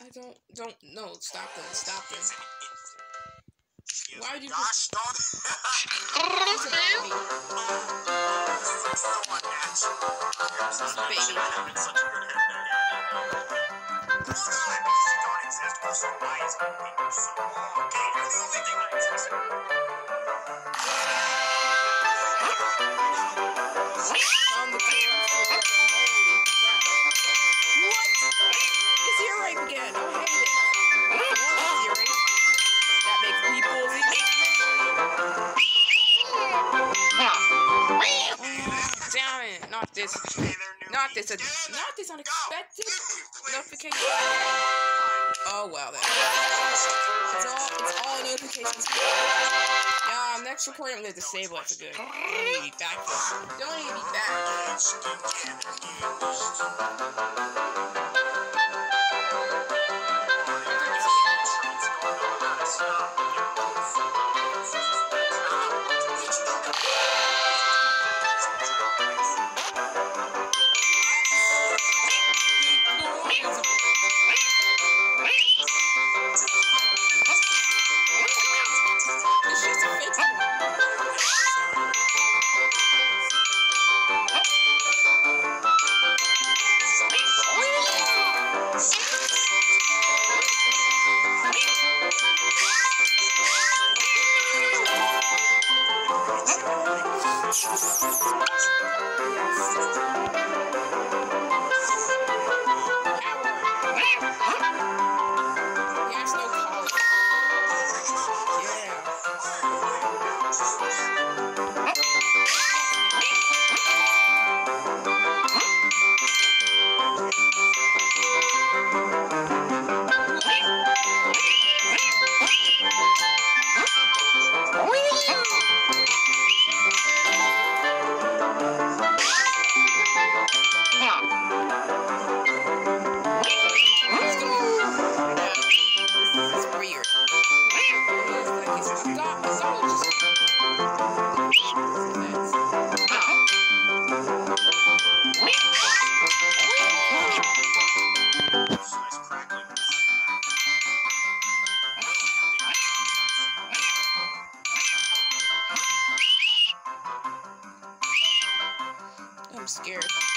I don't, don't, no, stop them, stop them. Why would you Gosh darn Damn it. Not this. Not this. Not this unexpected notification. Oh, well then. It's all, it's all notifications. Yeah, um, next recording I'm disable it for good. Don't to be back. Don't to be back. Scared.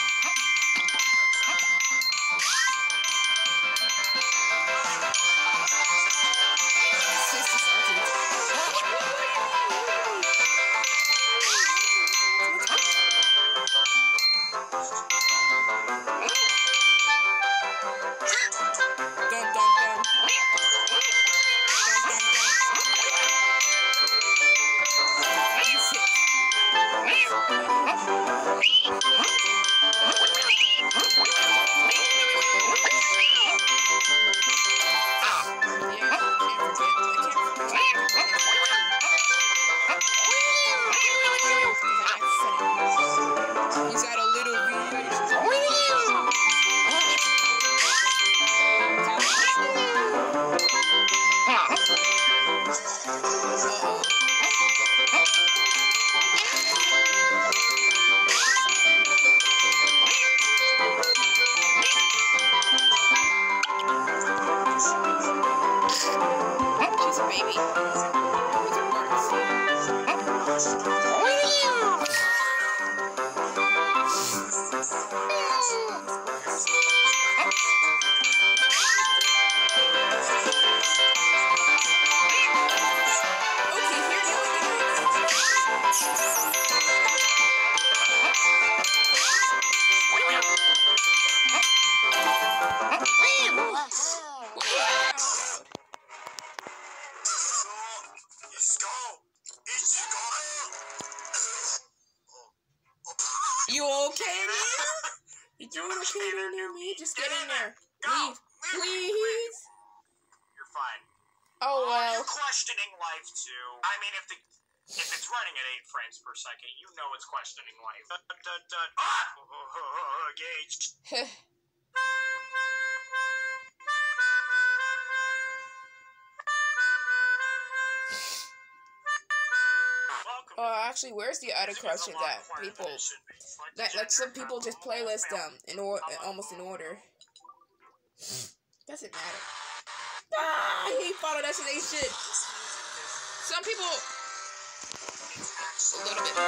Worse. Okay in there? You doing okay there near me? Just get in there. Leave. Please. You're fine. Oh well. You're questioning life too. I mean, if the if it's running at eight frames per second, you know it's questioning life. Dun, dun, dun. Ah! Gage. Actually, where's the other questions that people. Like that like some people just playlist them in or almost in order. Doesn't matter. Ah, he followed and they shit. Some people a little bit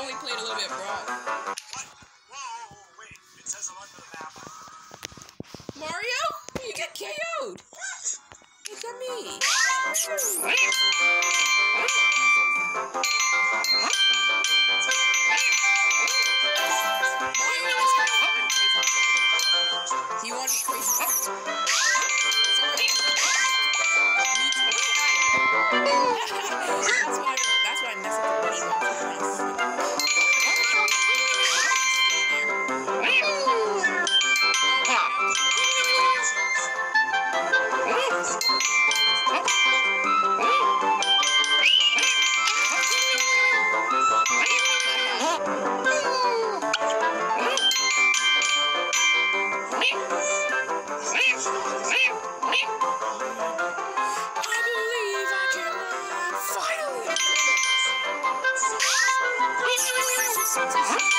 only played a little bit wrong. that's why that's I mess up the money Wait! Santa.